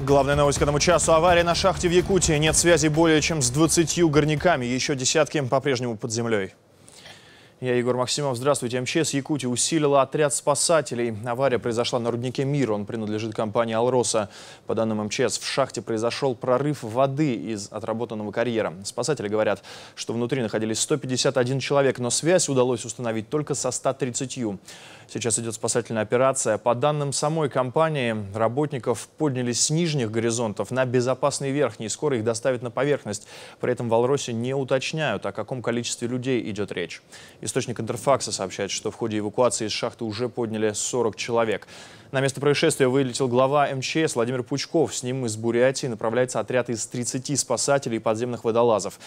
Главная новость к этому часу. Авария на шахте в Якутии. Нет связи более чем с 20 горняками. Еще десятки по-прежнему под землей. Я Егор Максимов. Здравствуйте. МЧС Якутии усилила отряд спасателей. Авария произошла на руднике «Мир». Он принадлежит компании «Алроса». По данным МЧС, в шахте произошел прорыв воды из отработанного карьера. Спасатели говорят, что внутри находились 151 человек, но связь удалось установить только со 130. Сейчас идет спасательная операция. По данным самой компании, работников поднялись с нижних горизонтов на безопасный верхний. Скоро их доставят на поверхность. При этом в «Алросе» не уточняют, о каком количестве людей идет речь. Источник Интерфакса сообщает, что в ходе эвакуации из шахты уже подняли 40 человек. На место происшествия вылетел глава МЧС Владимир Пучков. С ним из Бурятии направляется отряд из 30 спасателей и подземных водолазов.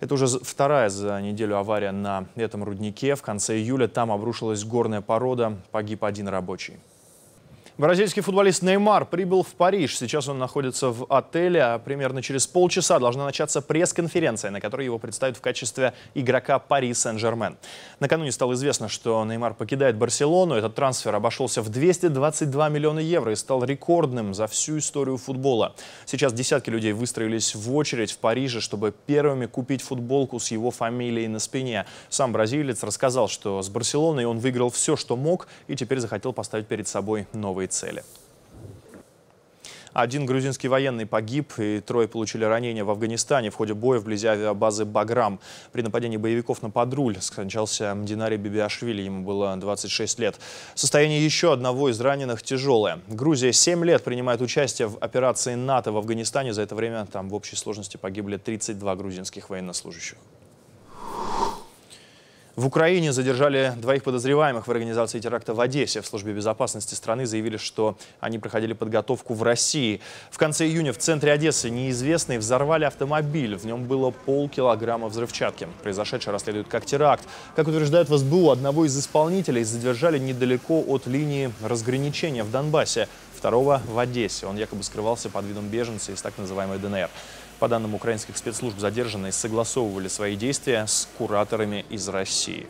Это уже вторая за неделю авария на этом руднике. В конце июля там обрушилась горная порода. Погиб один рабочий. Бразильский футболист Неймар прибыл в Париж. Сейчас он находится в отеле. А примерно через полчаса должна начаться пресс-конференция, на которой его представят в качестве игрока Пари Сен-Жермен. Накануне стало известно, что Неймар покидает Барселону. Этот трансфер обошелся в 222 миллиона евро и стал рекордным за всю историю футбола. Сейчас десятки людей выстроились в очередь в Париже, чтобы первыми купить футболку с его фамилией на спине. Сам бразилец рассказал, что с Барселоной он выиграл все, что мог, и теперь захотел поставить перед собой новый новые цели. Один грузинский военный погиб и трое получили ранения в Афганистане в ходе боя вблизи авиабазы «Баграм». При нападении боевиков на подруль скончался Мдинари Бибиашвили, ему было 26 лет. Состояние еще одного из раненых тяжелое. Грузия 7 лет принимает участие в операции НАТО в Афганистане. За это время там в общей сложности погибли 32 грузинских военнослужащих. В Украине задержали двоих подозреваемых в организации теракта в Одессе. В службе безопасности страны заявили, что они проходили подготовку в России. В конце июня в центре Одессы неизвестные взорвали автомобиль. В нем было полкилограмма взрывчатки. Произошедшее расследуют как теракт. Как утверждают в СБУ, одного из исполнителей задержали недалеко от линии разграничения в Донбассе. Второго в Одессе. Он якобы скрывался под видом беженца из так называемой ДНР. По данным украинских спецслужб, задержанные согласовывали свои действия с кураторами из России.